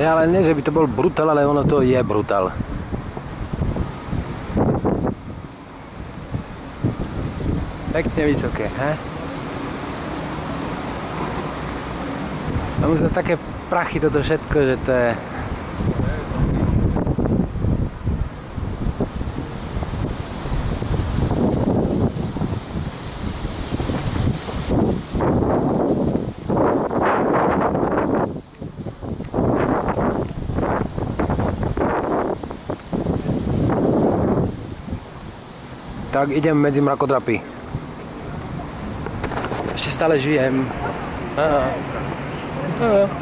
Hej, ale nie, že by to bol brutál, ale ono to je brutál. Pekne vysoké, he? Mu za také prachy toto všetko, že to je... Tak idem medzi mrakodrapy. Ešte stále žijem. A-a. Yeah.